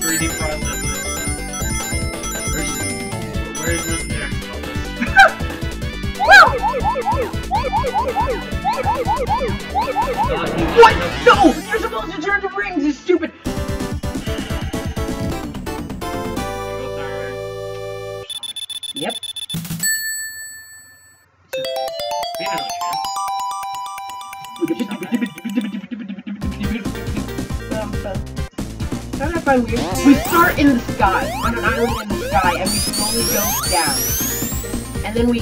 3D processing. Where's, where's Mr. Jackson on this? Thought What? No! You're supposed to turn the rings, you stupid! Yep. We have weird. We start in the sky, on an island in the sky, and we slowly go down. And then we